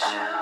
action.